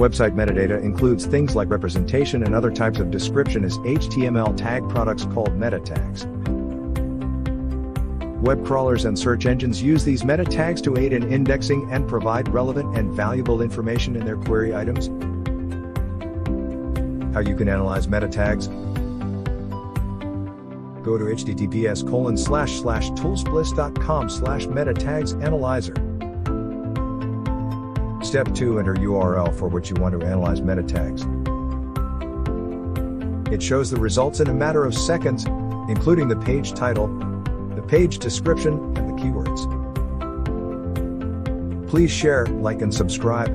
Website metadata includes things like representation and other types of description as HTML tag products called meta tags. Web crawlers and search engines use these meta tags to aid in indexing and provide relevant and valuable information in their query items. How you can analyze meta tags? Go to https colon slash slash toolsbliss.com slash meta tags analyzer. Step 2 Enter URL for which you want to analyze meta tags. It shows the results in a matter of seconds, including the page title, the page description, and the keywords. Please share, like, and subscribe.